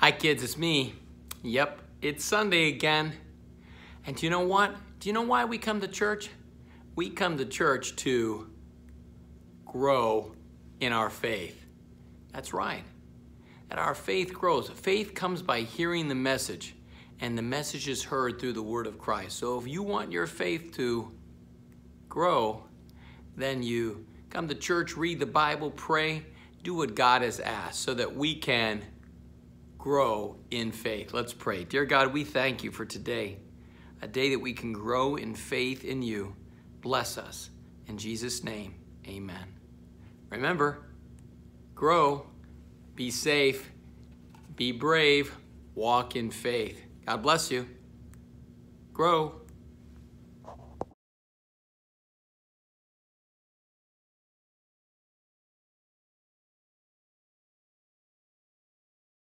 Hi, kids, it's me. Yep, it's Sunday again. And do you know what? Do you know why we come to church? We come to church to grow in our faith. That's right. That our faith grows. Faith comes by hearing the message, and the message is heard through the word of Christ. So if you want your faith to grow, then you come to church, read the Bible, pray, do what God has asked so that we can grow in faith. Let's pray. Dear God, we thank you for today, a day that we can grow in faith in you. Bless us. In Jesus' name, amen. Remember, grow, be safe, be brave, walk in faith. God bless you. Grow.